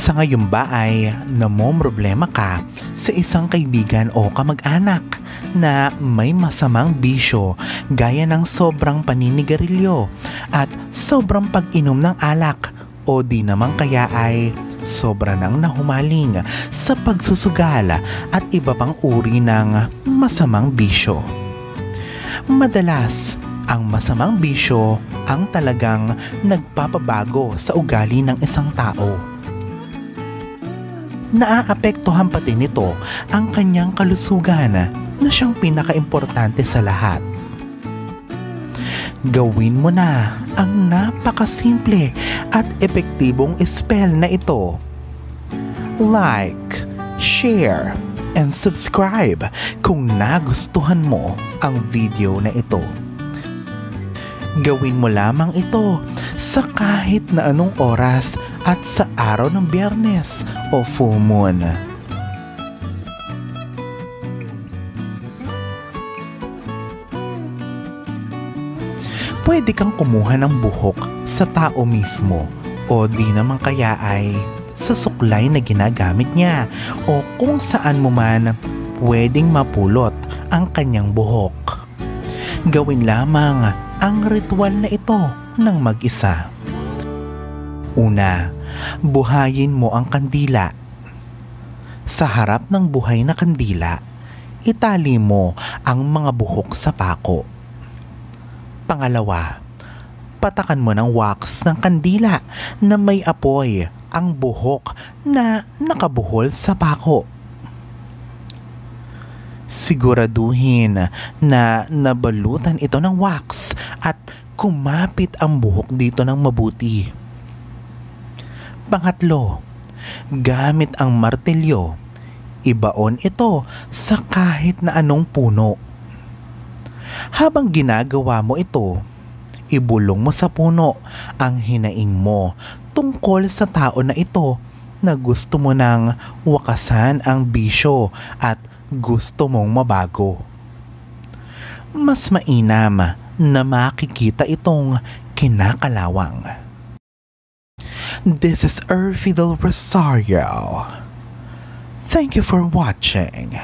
Sa ngayon ba ay namomroblema ka sa isang kaibigan o kamag-anak na may masamang bisyo gaya ng sobrang paninigarilyo at sobrang pag-inom ng alak o di naman kaya ay sobra nang nahumaling sa pagsusugal at iba pang uri ng masamang bisyo. Madalas, ang masamang bisyo ang talagang nagpapabago sa ugali ng isang tao naaapektuhan pati nito ang kanyang kalusugan na siyang pinakaimportante sa lahat. Gawin mo na ang napakasimple at epektibong spell na ito. Like, share, and subscribe kung nagustuhan mo ang video na ito. Gawin mo lamang ito sa kahit na anong oras at sa araw ng biyernes o full moon. Pwede kang kumuha ng buhok sa tao mismo o di naman kaya ay sa suklay na ginagamit niya o kung saan mo man pwedeng mapulot ang kanyang buhok. Gawin lamang ang ritual na ito ng mag-isa. Una, buhayin mo ang kandila. Sa harap ng buhay na kandila, itali mo ang mga buhok sa pako. Pangalawa, patakan mo ng wax ng kandila na may apoy ang buhok na nakabuhol sa pako siguraduhin na nabalutan ito ng wax at kumapit ang buhok dito ng mabuti. Pangatlo, gamit ang martilyo, ibaon ito sa kahit na anong puno. Habang ginagawa mo ito, ibulong mo sa puno ang hinaing mo tungkol sa tao na ito na gusto mo nang wakasan ang bisyo at gusto mong mabago. Mas mainam na makikita itong kinakalawang. This is Erfidel Rosario. Thank you for watching.